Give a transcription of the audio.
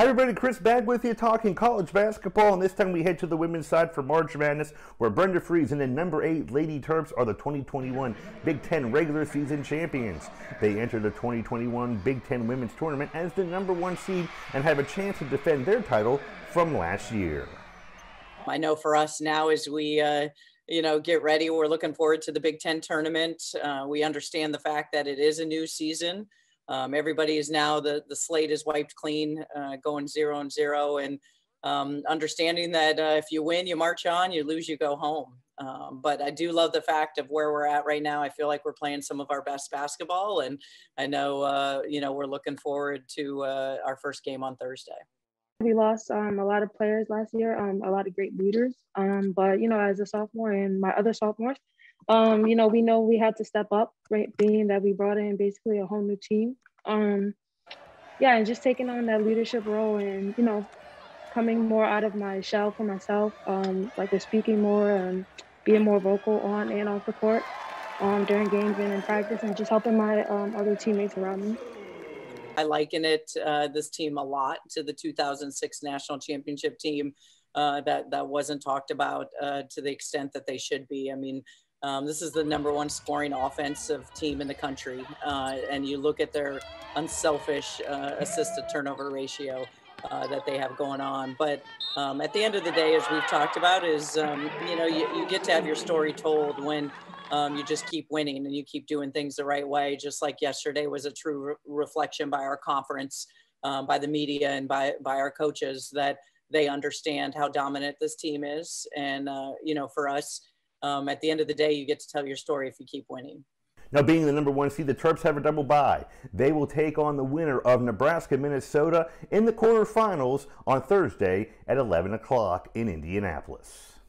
Hi everybody, Chris back with you talking college basketball, and this time we head to the women's side for March Madness, where Brenda Frese and the number 8 Lady Terps are the 2021 Big Ten regular season champions. They enter the 2021 Big Ten Women's Tournament as the number one seed and have a chance to defend their title from last year. I know for us now as we uh, you know get ready, we're looking forward to the Big Ten tournament. Uh, we understand the fact that it is a new season. Um, everybody is now the the slate is wiped clean, uh, going zero and zero, and um, understanding that uh, if you win, you march on. You lose, you go home. Um, but I do love the fact of where we're at right now. I feel like we're playing some of our best basketball, and I know uh, you know we're looking forward to uh, our first game on Thursday. We lost um, a lot of players last year, um, a lot of great leaders. Um, but you know, as a sophomore and my other sophomores, um, you know, we know we had to step up, right? Being that we brought in basically a whole new team. Um, yeah, and just taking on that leadership role and, you know, coming more out of my shell for myself, um, like with speaking more and being more vocal on and off the court um, during games and in practice and just helping my um, other teammates around me. I liken it, uh, this team a lot to the 2006 national championship team uh, that, that wasn't talked about uh, to the extent that they should be. I mean, um, this is the number one scoring offensive team in the country. Uh, and you look at their unselfish uh, assist to turnover ratio uh, that they have going on. But um, at the end of the day, as we've talked about, is, um, you know, you, you, get to have your story told when um, you just keep winning and you keep doing things the right way. Just like yesterday was a true re- reflection by our conference, um, by the media, and by, by our coaches that they understand how dominant this team is. And, uh, you know, for us, um, at the end of the day, you get to tell your story if you keep winning. Now, being the number one seed, the Terps have a double bye. They will take on the winner of Nebraska Minnesota in the quarterfinals on Thursday at 11 o'clock in Indianapolis.